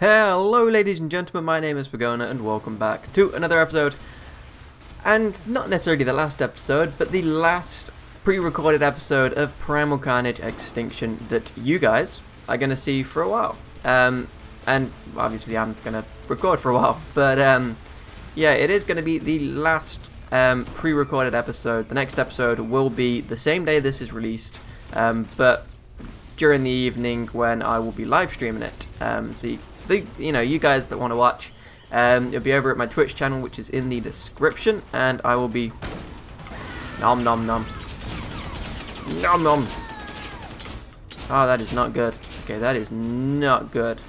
Hello ladies and gentlemen, my name is Pogona and welcome back to another episode. And not necessarily the last episode, but the last pre-recorded episode of Primal Carnage Extinction that you guys are going to see for a while. Um, and obviously I'm going to record for a while, but um, yeah, it is going to be the last um, pre-recorded episode. The next episode will be the same day this is released, um, but during the evening when I will be live streaming it. Um, so you, the, you know, you guys that want to watch, um, it'll be over at my Twitch channel, which is in the description, and I will be nom nom nom nom nom. Oh, that is not good. Okay, that is not good.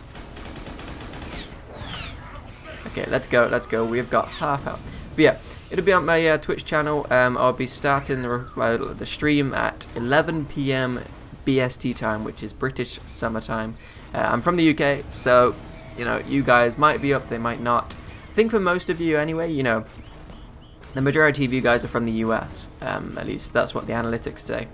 Okay, let's go, let's go. We've got half out. But yeah, it'll be on my uh, Twitch channel. Um, I'll be starting the, uh, the stream at 11 p.m. BST time, which is British summertime. Uh, I'm from the UK, so you know you guys might be up, they might not. I think for most of you anyway, you know, the majority of you guys are from the US. Um, at least that's what the analytics say.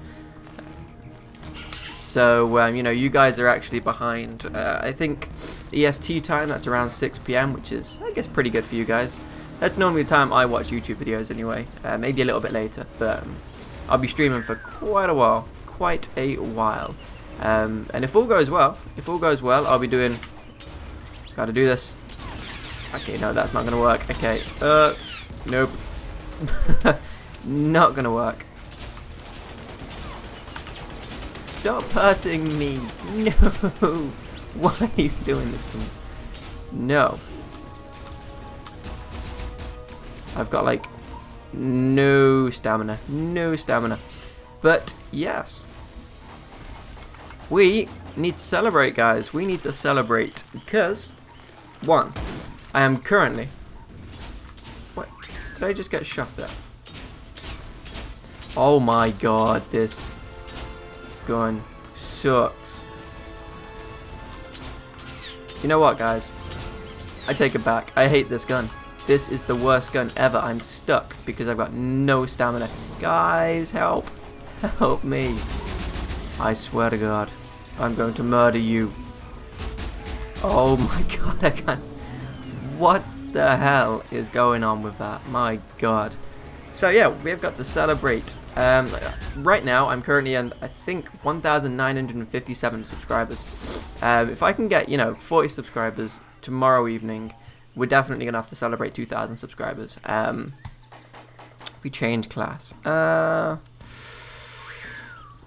So um, you know you guys are actually behind. Uh, I think EST time that's around 6 p.m., which is I guess pretty good for you guys. That's normally the time I watch YouTube videos anyway. Uh, maybe a little bit later, but um, I'll be streaming for quite a while quite a while. Um, and if all goes well, if all goes well, I'll be doing... Gotta do this. Okay, no, that's not gonna work. Okay, uh, nope. not gonna work. Stop hurting me. No. Why are you doing this to me? No. I've got like no stamina. No stamina. But yes, we need to celebrate, guys. We need to celebrate because, one, I am currently. What? Did I just get shot at? Oh my god, this gun sucks. You know what, guys? I take it back. I hate this gun. This is the worst gun ever. I'm stuck because I've got no stamina. Guys, help. Help me. I swear to God, I'm going to murder you. Oh my god, I can't... What the hell is going on with that? My god. So yeah, we've got to celebrate. Um, right now, I'm currently on, I think, 1,957 subscribers. Um, if I can get, you know, 40 subscribers tomorrow evening, we're definitely going to have to celebrate 2,000 subscribers. Um, we change class. Uh,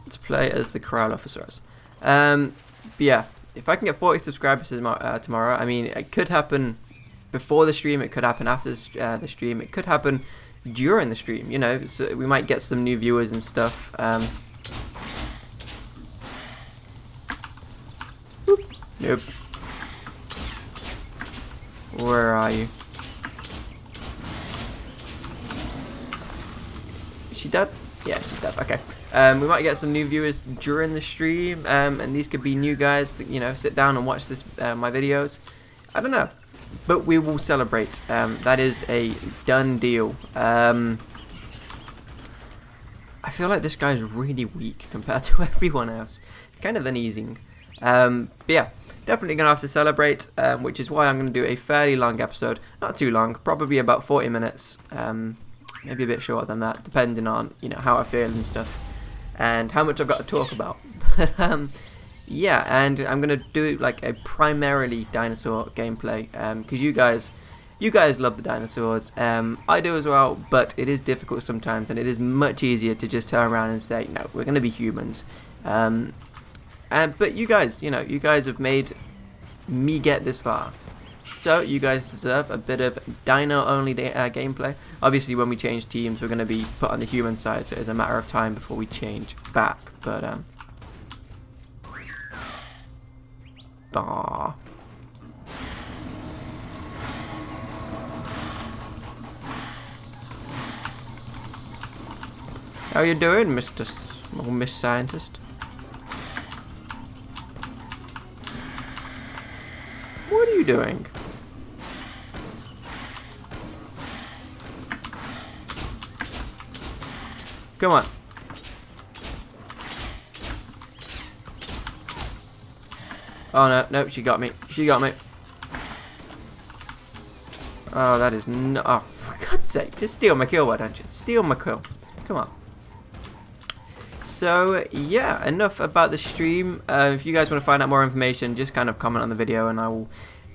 let's play as the corral officers. Um, yeah, if I can get 40 subscribers uh, tomorrow, I mean, it could happen before the stream, it could happen after uh, the stream, it could happen during the stream, you know, so we might get some new viewers and stuff. Um, nope. Where are you? Is she dead? Yeah, she's dead. Okay. Um, we might get some new viewers during the stream, um, and these could be new guys that you know sit down and watch this uh, my videos. I don't know, but we will celebrate. Um, that is a done deal. Um, I feel like this guy is really weak compared to everyone else. It's kind of uneasing. Um, but yeah, definitely gonna have to celebrate, um, which is why I'm gonna do a fairly long episode. Not too long, probably about 40 minutes. Maybe a bit shorter than that, depending on you know how I feel and stuff and how much I've got to talk about. But um, yeah, and I'm gonna do like a primarily dinosaur gameplay because um, you guys, you guys love the dinosaurs. Um, I do as well, but it is difficult sometimes, and it is much easier to just turn around and say, no, we're gonna be humans. Um, and but you guys, you know, you guys have made me get this far. So you guys deserve a bit of dino-only uh, gameplay. Obviously, when we change teams, we're going to be put on the human side, so it's a matter of time before we change back. But um, Aww. How you doing, Mr. S or Miss Scientist? What are you doing? Come on. Oh no, no, she got me. She got me. Oh, that is no. Oh, for God's sake! Just steal my kill, why don't you? Steal my kill. Come on. So yeah, enough about the stream. Uh, if you guys want to find out more information, just kind of comment on the video, and I will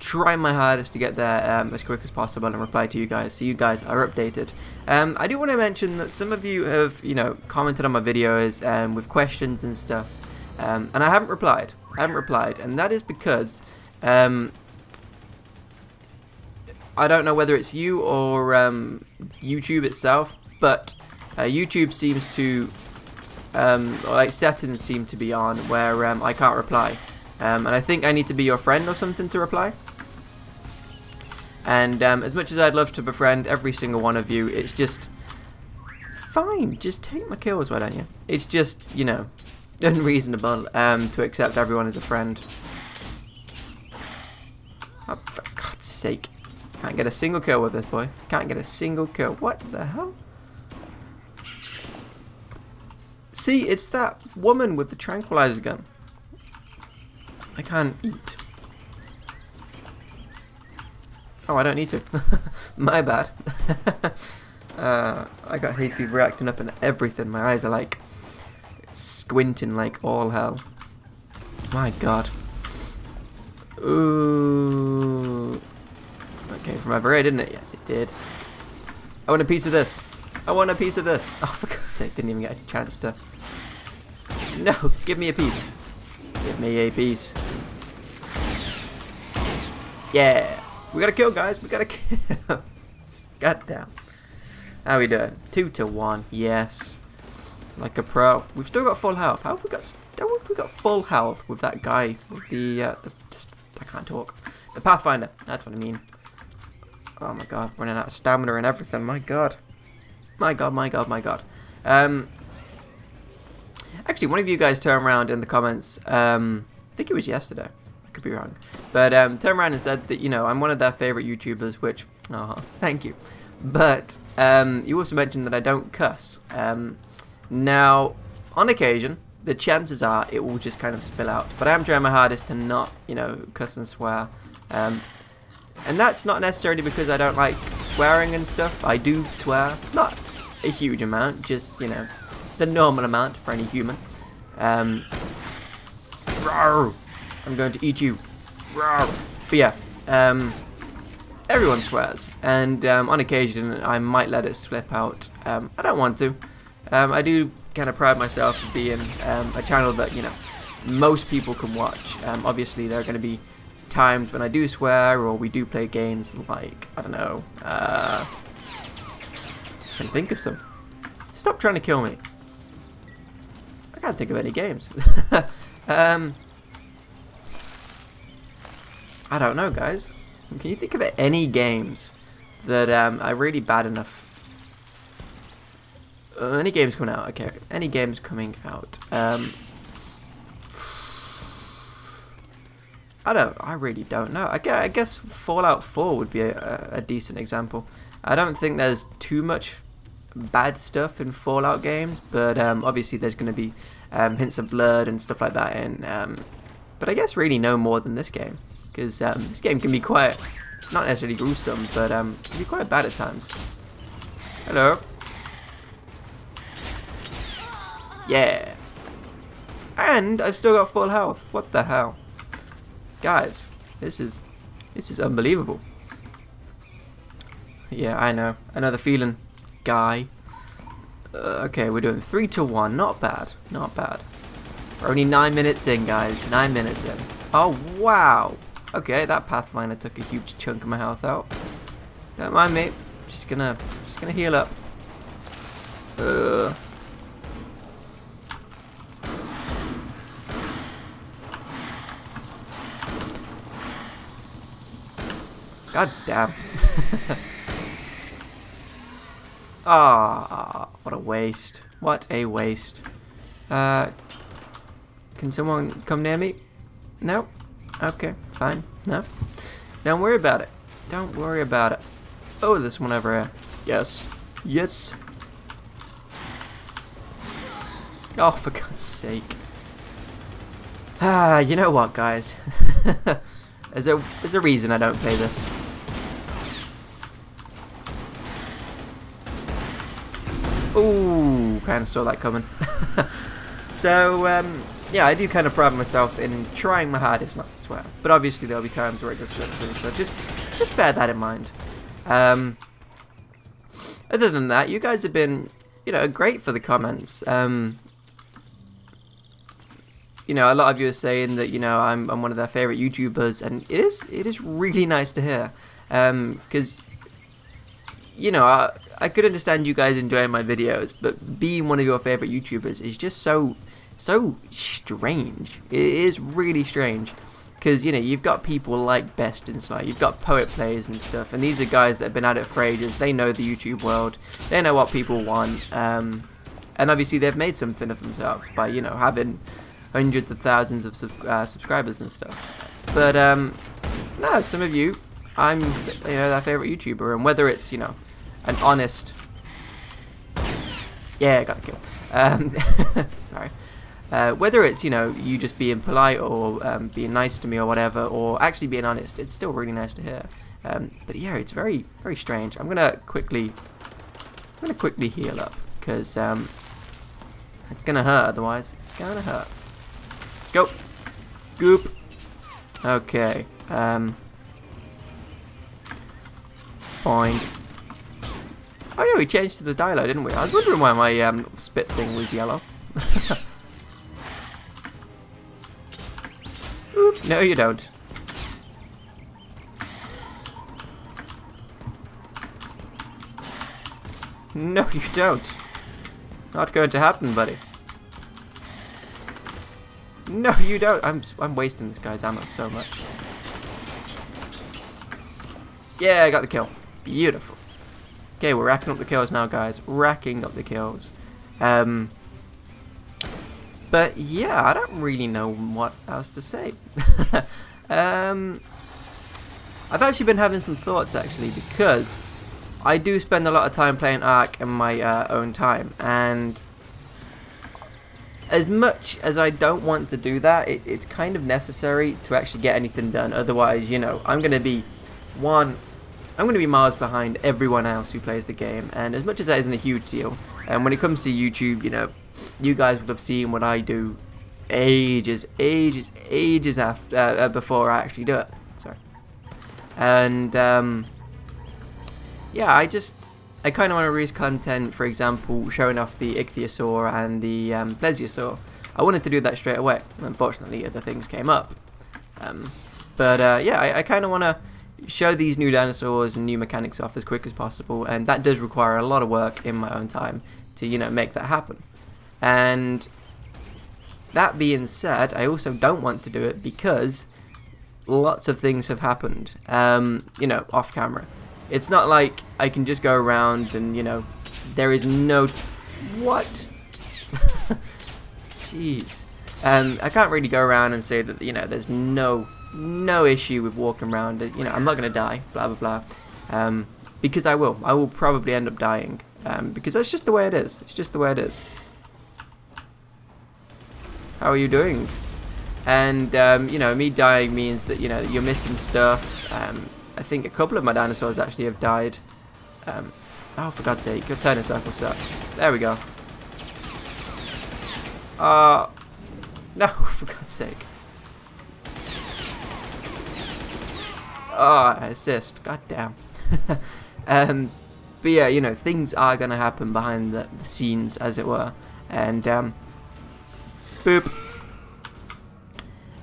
try my hardest to get there um, as quick as possible and reply to you guys so you guys are updated. Um, I do want to mention that some of you have, you know, commented on my videos um, with questions and stuff, um, and I haven't replied. I haven't replied, and that is because um, I don't know whether it's you or um, YouTube itself, but uh, YouTube seems to, like settings seem to be on where I can't reply. Um, and I think I need to be your friend or something to reply. And um, as much as I'd love to befriend every single one of you, it's just fine. Just take my kills, why don't you? It's just, you know, unreasonable um, to accept everyone as a friend. Oh, for God's sake. Can't get a single kill with this boy. Can't get a single kill. What the hell? See, it's that woman with the tranquilizer gun. I can't eat. Oh, I don't need to. My bad. uh, I got hay fever acting up and everything. My eyes are like squinting like all hell. My god. Ooh. That came from here, didn't it? Yes, it did. I want a piece of this. I want a piece of this. Oh, for God's sake, didn't even get a chance to. No, give me a piece. Give me a piece. Yeah. We got to kill, guys. We got to kill. God damn. How we doing? Two to one. Yes. Like a pro. We've still got full health. How have we got? How have we got full health with that guy with the? Uh, the I can't talk. The Pathfinder. That's what I mean. Oh my god, running out of stamina and everything. My god. My god, my god, my god. Um, actually, one of you guys turned around in the comments. Um, I think it was yesterday. Could be wrong. But um, turned around and said that, you know, I'm one of their favorite YouTubers, which, oh, thank you. But um, you also mentioned that I don't cuss. Um, now, on occasion, the chances are it will just kind of spill out. But I am trying my hardest to not, you know, cuss and swear. Um, and that's not necessarily because I don't like swearing and stuff. I do swear. Not a huge amount, just, you know, the normal amount for any human. Um, I'm going to eat you. But yeah, um, everyone swears. And um, on occasion, I might let it slip out. Um, I don't want to. Um, I do kind of pride myself of being um, a channel that, you know, most people can watch. Um, obviously, there are going to be times when I do swear or we do play games like, I don't know, uh, I can think of some. Stop trying to kill me. I can't think of any games. I don't know, guys. Can you think of any games that um, are really bad enough? Uh, any games coming out? Okay, any games coming out. Um, I don't. I really don't know. I guess, I guess Fallout 4 would be a, a, decent example. I don't think there's too much bad stuff in Fallout games, but um, obviously there's going to be um, hints of blood and stuff like that. In, um, but I guess really no more than this game, because um, this game can be quite not necessarily gruesome, but um, can be quite bad at times. Hello. Yeah. And I've still got full health. What the hell? Guys, this is this is unbelievable. Yeah, I know. Another feeling, guy. Uh, okay, we're doing three to one. Not bad. Not bad. We're only nine minutes in, guys. Nine minutes in. Oh wow. Okay, that Pathfinder took a huge chunk of my health out. Don't mind me. Just gonna, just gonna heal up. Uh. God damn. Ah, oh, what a waste. What a waste. Uh, can someone come near me? No? Okay, fine. No. Don't worry about it. Don't worry about it. Oh, this one over here. Yes. Yes. Oh, for God's sake. Ah, you know what, guys? there's, a, there's a reason I don't play this. Ooh, kind of saw that coming. so, um, yeah, I do kind of pride myself in trying my hardest not to swear. But obviously there'll be times where it just slips through, so just, just bear that in mind. Um, other than that, you guys have been, you know, great for the comments. Um, you know, a lot of you are saying that, you know, I'm, I'm one of their favorite YouTubers, and it is, it is really nice to hear. Because, um, you know, I, I could understand you guys enjoying my videos, but being one of your favorite YouTubers is just so, so strange. It is really strange. Because, you know, you've got people like Best Inside, you've got Poet Players and stuff, and these are guys that have been at it for ages, they know the YouTube world, they know what people want, um, and obviously they've made something of themselves by, you know, having hundreds of thousands of sub uh, subscribers and stuff. But, um, no, some of you, I'm, you know, their favorite YouTuber, and whether it's, you know, an honest... Yeah, I got the kill. Um, sorry. Uh, whether it's, you know, you just being polite or um, being nice to me or whatever, or actually being honest, it's still really nice to hear. Um, but yeah, it's very, very strange. I'm gonna quickly, I'm gonna quickly heal up because um, it's gonna hurt otherwise. It's gonna hurt. Go, goop. Okay. Um. Boing. Oh yeah, we changed to the dialogue, didn't we? I was wondering why my um, spit thing was yellow. No you don't. No you don't. Not going to happen, buddy. No you don't. I'm, I'm wasting this guy's ammo so much. Yeah, I got the kill. Beautiful. Okay, we're racking up the kills now, guys. Racking up the kills. Um, but yeah, I don't really know what else to say. um, I've actually been having some thoughts, actually, because I do spend a lot of time playing Ark in my uh, own time, and as much as I don't want to do that, it, it's kind of necessary to actually get anything done. Otherwise, you know, I'm going to be, one, I'm going to be miles behind everyone else who plays the game, and as much as that isn't a huge deal, and when it comes to YouTube, you know, you guys would have seen what I do ages, ages, ages after uh, uh, before I actually do it. Sorry, and um, yeah, I just I kind of want to release content, for example, showing off the Ichthyosaur and the um, Plesiosaur. I wanted to do that straight away. Unfortunately, other things came up. Um, but uh, yeah, I, I kind of want to show these new dinosaurs and new mechanics off as quick as possible and that does require a lot of work in my own time to you know make that happen and that being said I also don't want to do it because lots of things have happened um, you know off camera it's not like I can just go around and you know there is no what jeez um, I can't really go around and say that you know there's no no issue with walking around. You know, I'm not going to die, blah, blah, blah. Um, because I will. I will probably end up dying. Um, because that's just the way it is. It's just the way it is. How are you doing? And, um, you know, me dying means that, you know, you're missing stuff. Um, I think a couple of my dinosaurs actually have died. Um, oh, for God's sake, your turning circle sucks. There we go. Uh, no, for God's sake. Oh, assist. God damn. um, but yeah, you know, things are going to happen behind the, the, scenes, as it were. And, um, boop.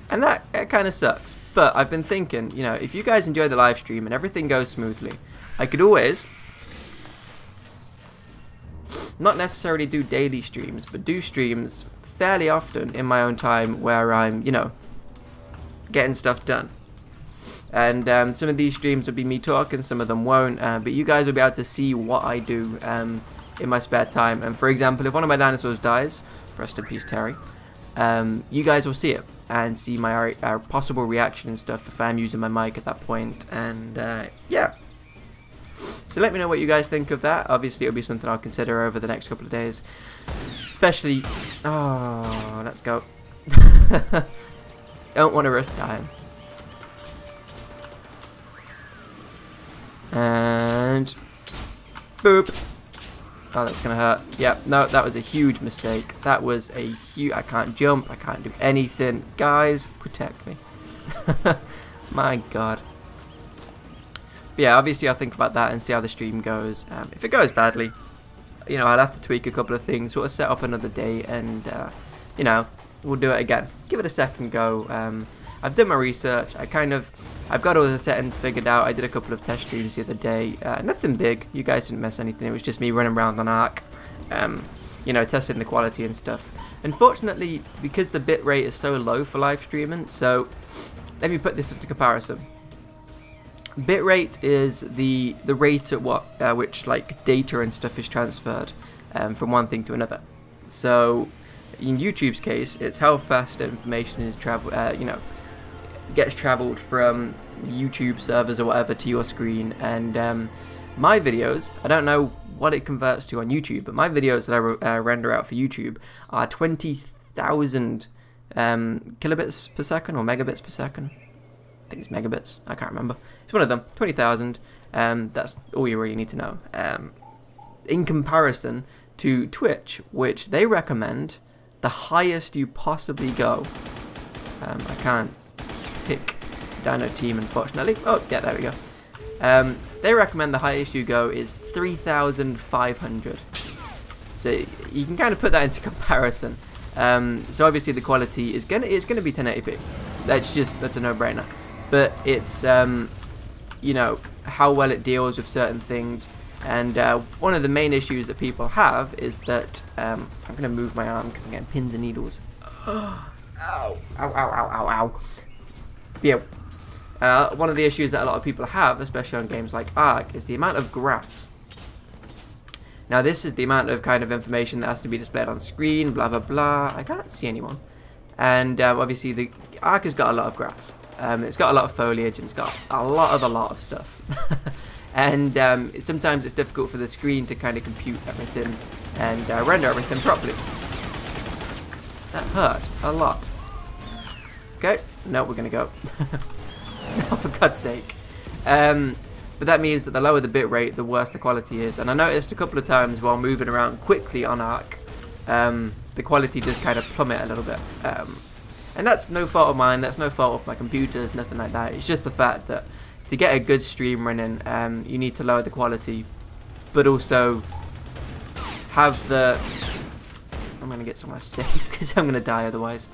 And that, kind of sucks. But I've been thinking, you know, if you guys enjoy the live stream and everything goes smoothly, I could always, not necessarily do daily streams, but do streams fairly often in my own time where I'm, you know, getting stuff done. And um, some of these streams will be me talking, some of them won't. Uh, but you guys will be able to see what I do um, in my spare time. And for example, if one of my dinosaurs dies, rest in peace Terry, um, you guys will see it and see my uh, possible reaction and stuff if I'm using my mic at that point. And uh, yeah. So let me know what you guys think of that. Obviously, it'll be something I'll consider over the next couple of days. Especially... Oh, let's go. Don't want to risk dying. And boop. Oh, that's gonna hurt. Yeah, no, that was a huge mistake. That was a huge... I can't jump. I can't do anything. Guys, protect me. My god. But yeah, obviously I'll think about that and see how the stream goes. Um, if it goes badly, you know, I'll have to tweak a couple of things, sort of set up another day, and, uh, you know, we'll do it again. Give it a second go. Um, I've done my research. I kind of, I've got all the settings figured out. I did a couple of test streams the other day. Uh, nothing big. You guys didn't miss anything. It was just me running around on Ark, um, you know, testing the quality and stuff. Unfortunately, because the bitrate is so low for live streaming, so let me put this into comparison. Bitrate is the the rate at what uh, which like data and stuff is transferred um, from one thing to another. So in YouTube's case, it's how fast information is travel, uh, you know, gets traveled from YouTube servers or whatever to your screen. And um, my videos, I don't know what it converts to on YouTube, but my videos that I uh, render out for YouTube are 20,000 um, kilobits per second or megabits per second I think it's megabits. I can't remember. It's one of them. 20,000. Um, that's all you really need to know. Um, in comparison to Twitch, which they recommend the highest you possibly go. Um, I can't pick Dino Team, unfortunately. Oh, yeah, there we go. Um, they recommend the highest you go is 3,500. So you can kind of put that into comparison. Um, so obviously the quality is gonna is gonna be 1080p. That's just that's a no-brainer but it's um, you know how well it deals with certain things. And uh, one of the main issues that people have is that um, I'm going to move my arm because I'm getting pins and needles. ow, ow, ow, ow, ow, ow. Yeah. Uh, one of the issues that a lot of people have, especially on games like Ark, is the amount of grass. Now this is the amount of kind of information that has to be displayed on screen, blah blah blah. I can't see anyone. And um, obviously the Ark has got a lot of grass. Um, it's got a lot of foliage and it's got a lot of a lot of stuff. and um, sometimes it's difficult for the screen to kind of compute everything and uh, render everything properly. That hurt a lot. Okay, no, we're going to go. no, for God's sake. Um, but that means that the lower the bitrate, the worse the quality is. And I noticed a couple of times while moving around quickly on Ark, um, the quality does kind of plummet a little bit. Um, and that's no fault of mine, that's no fault of my computers, nothing like that. It's just the fact that to get a good stream running, um, you need to lower the quality, but also have the... I'm going to get somewhere safe because I'm going to die otherwise.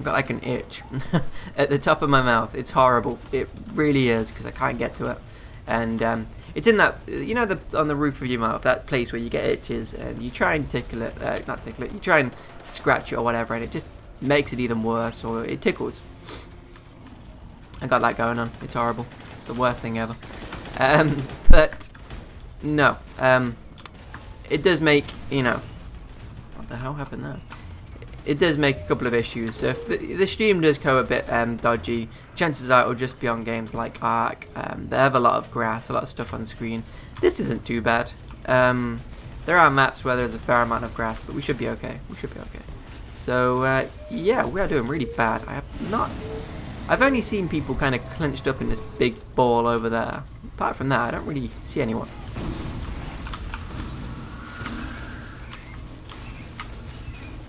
I've got like an itch at the top of my mouth. It's horrible. It really is because I can't get to it. And um, it's in that, you know, the on the roof of your mouth, that place where you get itches, and you try and tickle it, uh, not tickle it, you try and scratch it or whatever, and it just makes it even worse, or it tickles. I got that going on. It's horrible. It's the worst thing ever. Um, but no, um, it does make you know. What the hell happened there? It does make a couple of issues. So if the, the stream does go a bit um, dodgy, chances are it will just be on games like Ark. Um, they have a lot of grass, a lot of stuff on screen. This isn't too bad. Um, there are maps where there's a fair amount of grass, but we should be okay. We should be okay. So uh, yeah, we are doing really bad. I have not. I've only seen people kind of clenched up in this big ball over there. Apart from that, I don't really see anyone.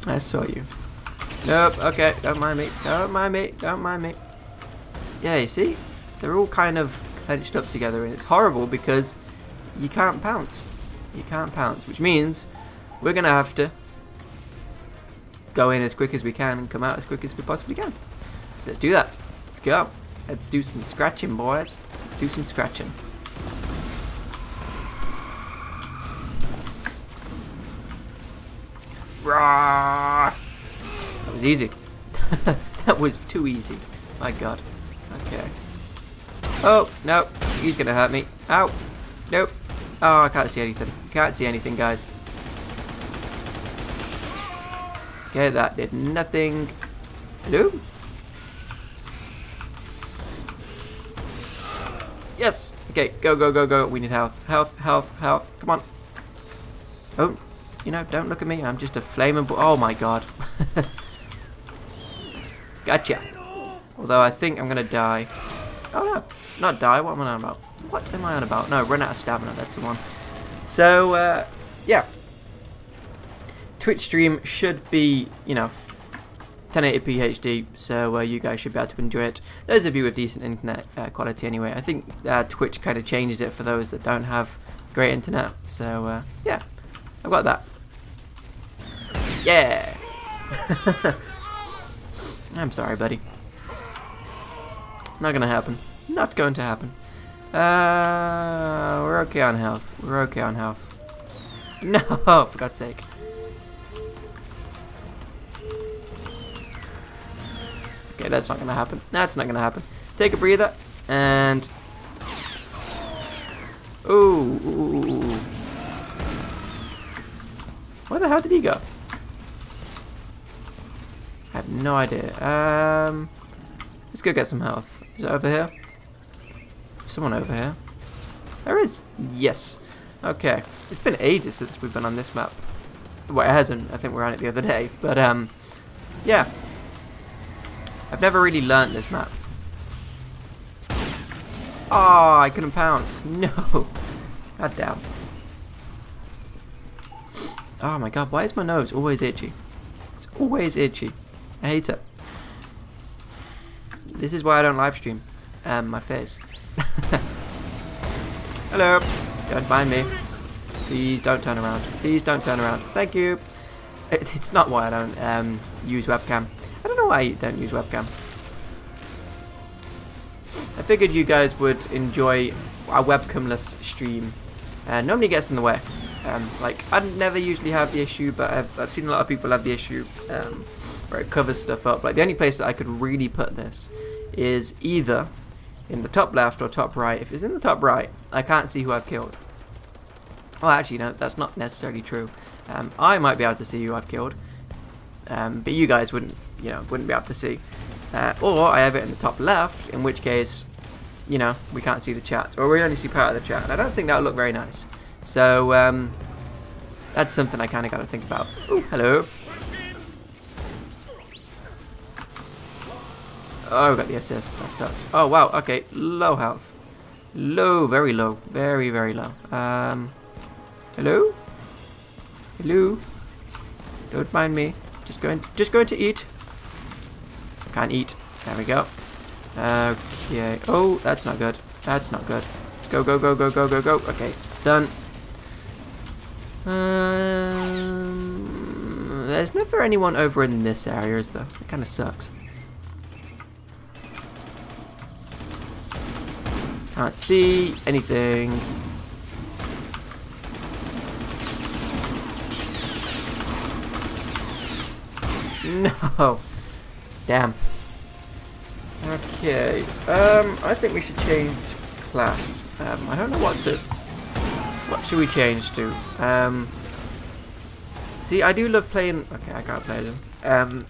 I saw you. Nope, okay, don't mind me, don't mind me, don't mind me. Yeah, you see? They're all kind of clenched up together and it's horrible because you can't pounce. You can't pounce, which means we're going to have to go in as quick as we can and come out as quick as we possibly can. So let's do that. Let's go. Let's do some scratching, boys. Let's do some scratching. That was easy. that was too easy. My god. Okay. Oh, no. He's gonna hurt me. Ow. Nope. Oh, I can't see anything. Can't see anything, guys. Okay, that did nothing. Hello? Yes! Okay, go, go, go, go. We need health. Health, health, health. Come on. Oh, you know, don't look at me. I'm just a flaming. Oh my god. gotcha. Although I think I'm to die. Oh no, not die, what am I on about? What am I on about? No, run out of stamina, that's the one. So, uh, yeah. Twitch stream should be, you know, 1080p HD, so uh, you guys should be able to enjoy it. Those of you with decent internet uh, quality anyway. I think uh, Twitch kind of changes it for those that don't have great internet. So, uh, yeah, I've got that. Yeah! I'm sorry, buddy. Not gonna happen. Not going to happen. Uh, we're okay on health. We're okay on health. No, for God's sake. Okay, that's not gonna happen. That's not gonna happen. Take a breather, and... Ooh, Where the hell did he go? Have no idea. Um, let's go get some health. Is it over here? Someone over here. There is. Yes. Okay. It's been ages since we've been on this map. Well, it hasn't. I think we were on it the other day. But, um, yeah. I've never really learnt this map. Oh, I couldn't pounce. No. God damn. Oh my god, why is my nose always itchy? It's always itchy. I hate it. This is why I don't live stream. Um, my face. Hello. Don't mind me. Please don't turn around. Please don't turn around. Thank you. It, it's not why I don't um, use webcam. I don't know why I don't use webcam. I figured you guys would enjoy a webcamless stream. Uh, normally gets in the way. Um, like, I never usually have the issue, but I've, I've seen a lot of people have the issue um, where it covers stuff up. Like, the only place that I could really put this is either in the top left or top right. If it's in the top right, I can't see who I've killed. Well, actually, no, that's not necessarily true. Um, I might be able to see who I've killed, um, but you guys wouldn't, you know, wouldn't be able to see. Uh, or I have it in the top left, in which case, you know, we can't see the chat, or we only see part of the chat. And I don't think that would look very nice. So um, that's something I kind of got to think about. Ooh, hello. Oh, got the assist. That sucks. Oh, wow. Okay. Low health. Low. Very low. Very, very low. Um, hello? Hello? Don't mind me. Just going, just going to eat. Can't eat. There we go. Okay. Oh, that's not good. That's not good. Go, go, go, go, go, go, go. Okay. Done. Um, there's never anyone over in this area, is there? It kind of sucks. Can't see anything. No. Damn. Okay. Um, I think we should change class. Um, I don't know what to... What should we change to? Um, see, I do love playing... Okay, I can't play them. Um,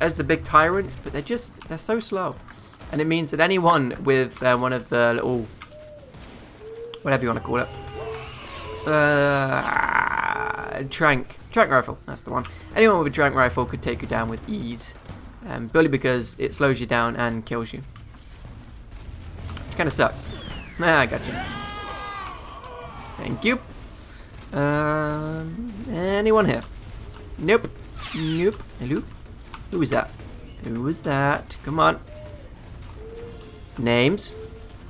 as the big tyrants, but they're just... They're so slow. And it means that anyone with uh, one of the little... Whatever you want to call it. Uh, trank. Trank rifle, that's the one. Anyone with a trank rifle could take you down with ease. Um, purely because it slows you down and kills you. Which Kind of sucks. Nah, I got you. Thank you. Um, anyone here? Nope. Nope. Hello? Who is that? Who is that? Come on. Names.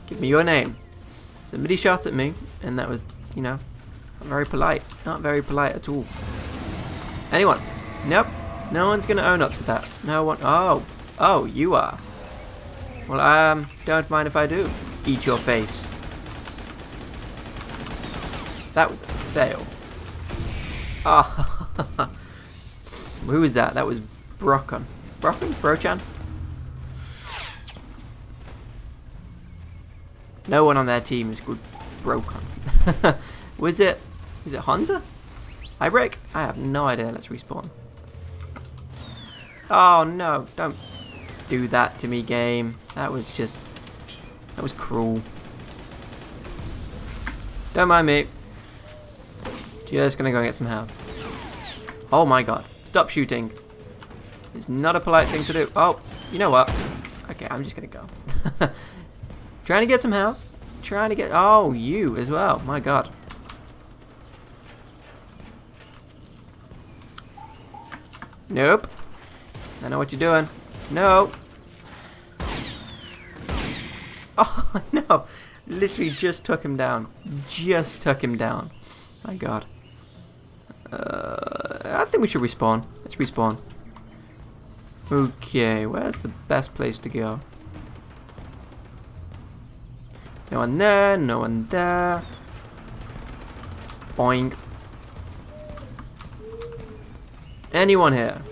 Give me your name. Somebody shot at me, and that was, you know, not very polite. Not very polite at all. Anyone? Nope. No one's going to own up to that. No one. Oh. Oh, you are. Well, um, don't mind if I do. Eat your face. That was a fail. Ah. Oh. Who was that? That was Brocon. Brocon? Brochan? No one on their team is called Broken. was it... Was it Hansa? I break? I have no idea. Let's respawn. Oh no, don't do that to me game. That was just, that was cruel. Don't mind me. Just gonna go and get some health. Oh my god, stop shooting. It's not a polite thing to do. Oh, you know what? Okay, I'm just gonna go. Trying to get some help. Trying to get... Oh, you as well. My god. Nope. I know what you're doing. No. Oh, no. Literally just took him down. Just took him down. My god. Uh, I think we should respawn. Let's respawn. Okay, where's the best place to go? No one there, no one there. Boing. Anyone here?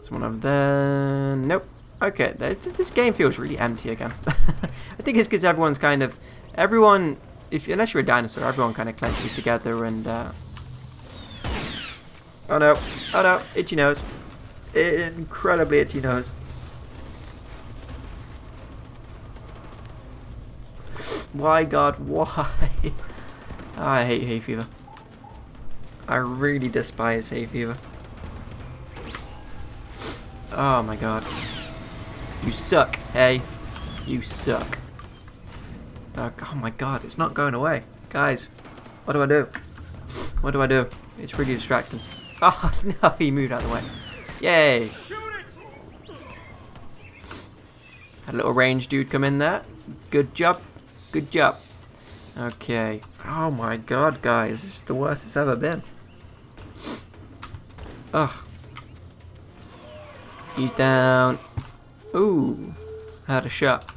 Someone over there? Nope. Okay, this game feels really empty again. I think it's because everyone's kind of... Everyone, if unless you're a dinosaur, everyone kind of clenches together and... Uh, oh no, oh no, itchy nose. Incredibly itchy nose. Why, God, why? I hate hay fever. I really despise hay fever. Oh my god. You suck, hey. You suck. Oh, oh my god, it's not going away. Guys, what do I do? What do I do? It's really distracting. Oh no, he moved out of the way. Yay! Had a little range dude come in there. Good job. Good job. Okay. Oh my god, guys. This is the worst it's ever been. Ugh. He's down. Ooh. I Had a shot.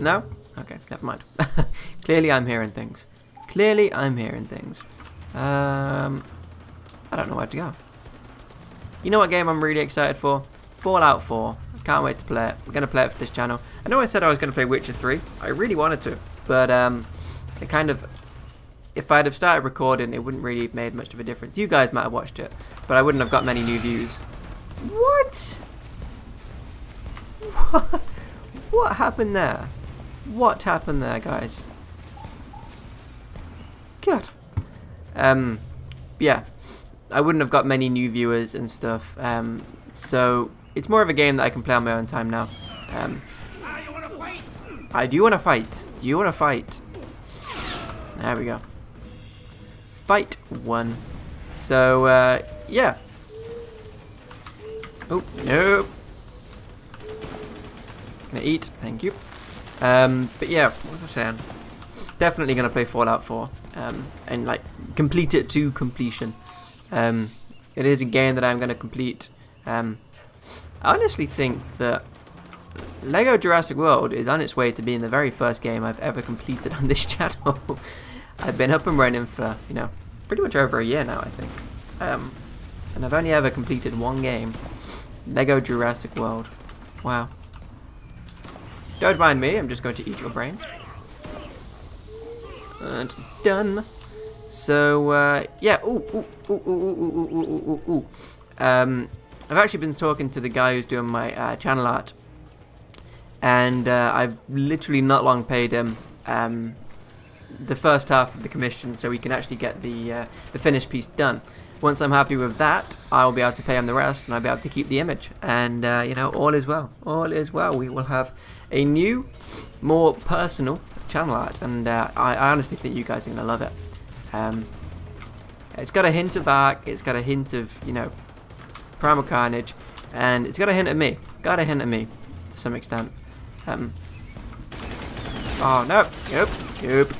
No? Okay, never mind. Clearly I'm hearing things. Clearly I'm hearing things. Um, I don't know where to go. You know what game I'm really excited for? Fallout 4. Can't wait to play it. We're going to play it for this channel. I know I said I was going to play Witcher 3. I really wanted to. But um, it kind of... If I'd have started recording, it wouldn't really have made much of a difference. You guys might have watched it. But I wouldn't have got many new views. What? What, what happened there? What happened there, guys? God. Um, yeah. I wouldn't have got many new viewers and stuff. Um, so it's more of a game that I can play on my own time now. Um, I do want to fight. Do you want to fight? There we go. Fight one. So uh, yeah. Oh no. Gonna eat. Thank you. Um, but yeah, what was I saying? Definitely gonna play Fallout 4 um, and like complete it to completion. Um, it is a game that I'm going to complete. Um, I honestly think that Lego Jurassic World is on its way to being the very first game I've ever completed on this channel. I've been up and running for, you know, pretty much over a year now, I think. Um, and I've only ever completed one game. Lego Jurassic World. Wow. Don't mind me, I'm just going to eat your brains. And done. So uh, yeah, ooh, ooh, ooh, ooh, ooh, ooh, ooh, ooh, ooh. Um, I've actually been talking to the guy who's doing my uh, channel art, and uh, I've literally not long paid him um, the first half of the commission, so we can actually get the uh, the finished piece done. Once I'm happy with that, I'll be able to pay him the rest, and I'll be able to keep the image. And uh, you know, all is well. All is well. We will have a new, more personal channel art, and uh, I, I honestly think you guys are gonna love it. Um, it's got a hint of Ark, it's got a hint of, you know, Primal Carnage, and it's got a hint of me. Got a hint of me, to some extent. Um, oh, no. Nope. Nope.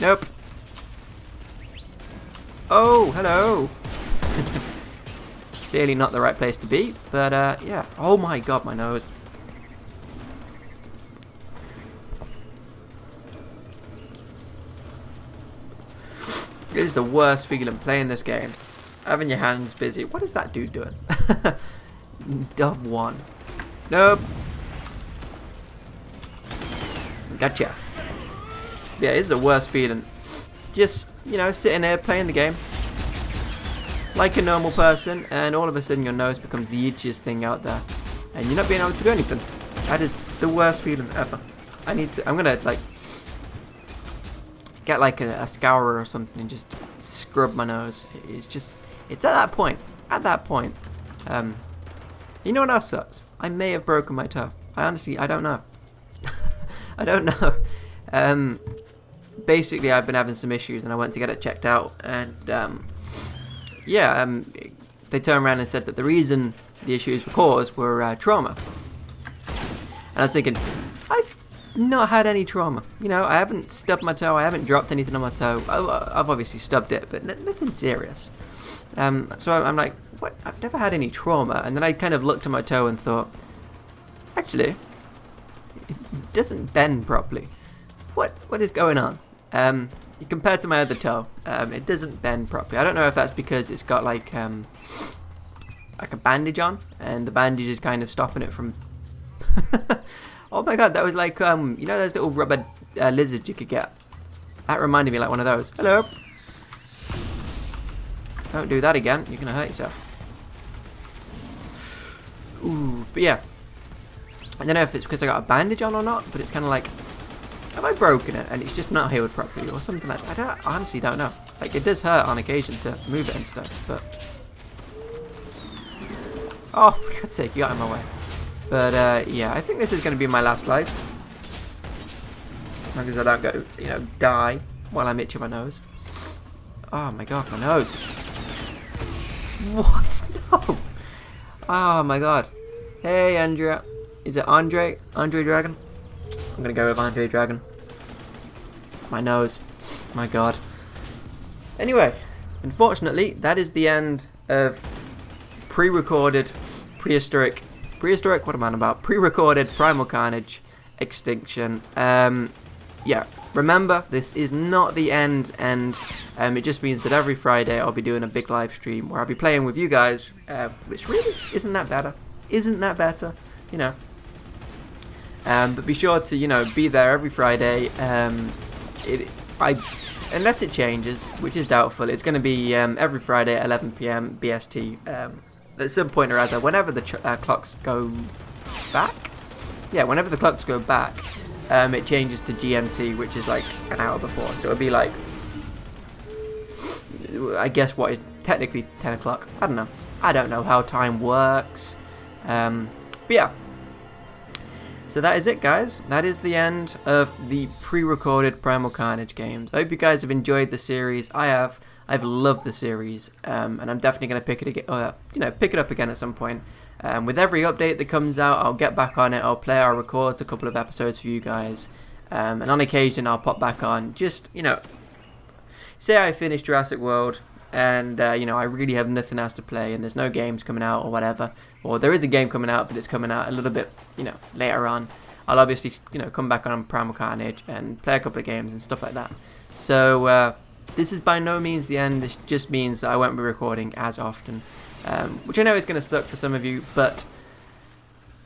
nope. Oh, hello. Clearly not the right place to be, but uh, yeah. Oh my god, my nose. It is the worst feeling playing this game. Having your hands busy. What is that dude doing? Dub one. Nope. Gotcha. Yeah, it's the worst feeling. Just, you know, sitting there playing the game. Like a normal person, and all of a sudden your nose becomes the itchiest thing out there. And you're not being able to do anything. That is the worst feeling ever. I need to, I'm gonna, like, get like a, a scourer or something and just scrub my nose. It's just, it's at that point, at that point. Um, you know what else sucks? I may have broken my toe. I honestly, I don't know. I don't know. Um, basically, I've been having some issues, and I went to get it checked out, and um, yeah, um, they turned around and said that the reason the issues were caused were uh, trauma. And I was thinking, I've not had any trauma. You know, I haven't stubbed my toe, I haven't dropped anything on my toe. I've obviously stubbed it, but nothing serious. Um, so I'm like, what? I've never had any trauma. And then I kind of looked at my toe and thought, actually, it doesn't bend properly. What? What is going on? Um, compared to my other toe, um, it doesn't bend properly. I don't know if that's because it's got like um, like a bandage on, and the bandage is kind of stopping it from. oh my god, that was like um, you know those little rubber uh, lizards you could get. That reminded me like one of those. Hello. Don't do that again. You're gonna hurt yourself. Ooh, but yeah. I don't know if it's because I got a bandage on or not, but it's kind of like have I broken it and it's just not healed properly or something like that? I, don't, I honestly don't know. Like, it does hurt on occasion to move it and stuff, but... Oh, for God's sake, you got in my way. But, uh, yeah, I think this is going to be my last life. As long as I don't go, you know, die while I'm itching my nose. Oh my god, my nose. What? No! Oh my god. Hey, Andrea. Is it Andre? Andre Dragon? I'm gonna go with Andre Dragon. My nose. My god. Anyway, unfortunately, that is the end of pre-recorded prehistoric prehistoric what am I about pre-recorded primal carnage extinction um yeah remember this is not the end and um, it just means that every Friday I'll be doing a big live stream where I'll be playing with you guys uh, which really isn't that better isn't that better you know um, but be sure to, you know, be there every Friday. Um, it, I, unless it changes, which is doubtful, it's going to be um, every Friday at 11 p.m. BST. Um, at some point or other, whenever the uh, clocks go back. Yeah, whenever the clocks go back, um, it changes to GMT, which is like an hour before. So it'll be like, I guess what is technically 10 o'clock. I don't know. I don't know how time works. Um, but yeah. So that is it guys, that is the end of the pre-recorded Primal Carnage games. I hope you guys have enjoyed the series, I have. I've loved the series, um, and I'm definitely going to pick it again, uh, you know, pick it up again at some point. Um, with every update that comes out, I'll get back on it, I'll play, I'll record a couple of episodes for you guys, um, and on occasion I'll pop back on, just, you know, say I finish Jurassic World, and uh, you know I really have nothing else to play and there's no games coming out or whatever. Or there is a game coming out but it's coming out a little bit you know later on. I'll obviously you know come back on Primal Carnage and play a couple of games and stuff like that. So uh, this is by no means the end. This just means I won't be recording as often um, which I know is going to suck for some of you but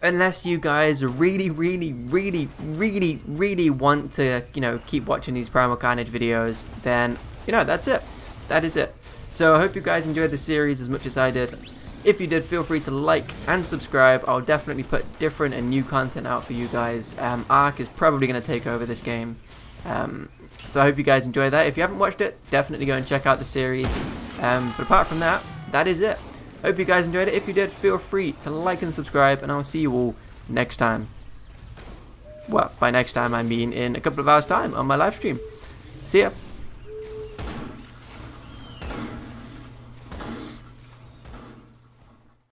unless you guys really really really really really want to you know keep watching these Primal Carnage videos then you know that's it. That is it so I hope you guys enjoyed the series as much as I did. If you did, feel free to like and subscribe. I'll definitely put different and new content out for you guys. Um, Ark is probably going to take over this game. Um, so I hope you guys enjoy that. If you haven't watched it, definitely go and check out the series. Um, but apart from that, that is it. Hope you guys enjoyed it. If you did, feel free to like and subscribe, and I'll see you all next time. Well, by next time I mean in a couple of hours time on my live stream. See ya.